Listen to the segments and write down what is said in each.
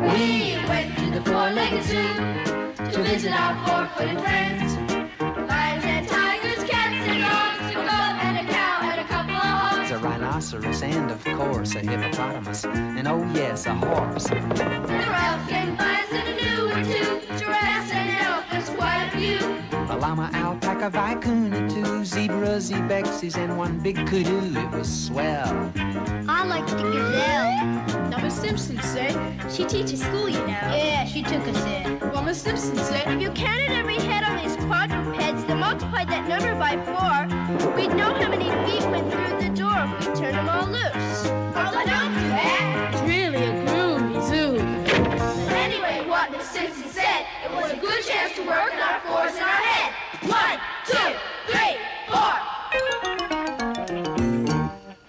We went to the four-legged zoo to visit our four-footed friends. Lions and tigers, cats and dogs, a goat and a cow and a couple of hogs. A rhinoceros and, of course, a hippopotamus. And, oh, yes, a horse. And a railkin, bison, a gnu one too. giraffes and elephants, quite a few a llama, alpaca, vicuna, two zebras, ibexes, and one big kudu. It was swell. I liked the gazelle. She teaches school, you know. yeah, she took us in. Well, Miss Simpson said, If you counted every head on these quadrupeds, then multiplied that number by four, we'd know how many feet went through the door if we turned them all loose. Well, I don't do that. it's really a groovy zoo. But Anyway, what Miss Simpson said, it was a good chance to work on our fours in our head. One, two, three, four.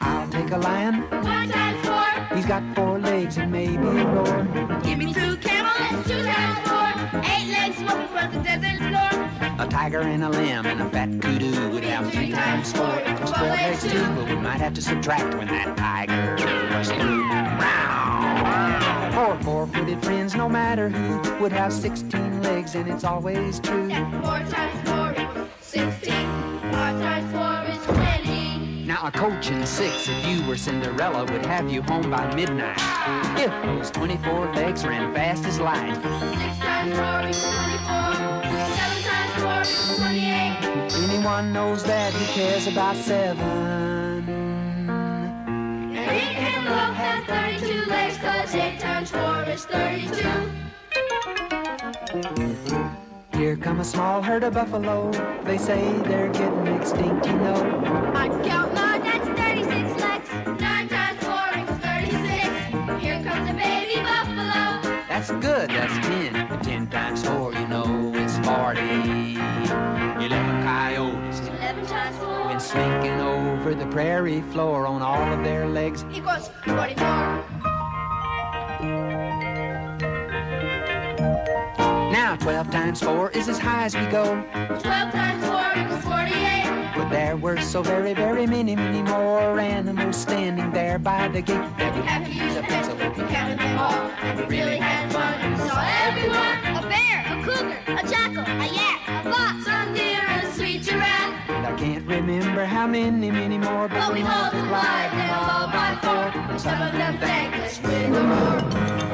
I'll take a lion. One times four. He's got four legs and maybe more. Give me two camels. Two times four. Eight legs smoking from the desert floor. A tiger and a lamb and a fat kudu would have three times four equals four legs too. But we might have to subtract when that tiger was through. Row. Four four-footed friends, no matter who, would have 16 legs, and it's always true. Four times four equals sixteen. Five times four. A coach and six, if you were Cinderella, would have you home by midnight. If those 24 legs ran fast as light. Six times four equals twenty-four. Seven times four equals twenty-eight. Anyone knows that who cares about seven. And eight antelope has thirty-two legs, cause eight times four is thirty-two. Here come a small herd of buffalo. They say they're getting extinct, you know. That's good, that's 10. But 10 times 4, you know, is 40. 11 coyotes Eleven times four been slinking over the prairie floor on all of their legs. equals forty-four. Now 12 times 4 is as high as we go. Twelve times four equals forty-eight. But there were so very, very many, many more animals standing there by the gate that we We have to use a pencil if we counted them all. And we really had fun. We saw everyone. A bear, a cougar, a jackal, a yak, a fox. Some deer and a sweet giraffe. And I can't remember how many, many more, but, But we multiplied them all by four. And some of them thanked us with a roar.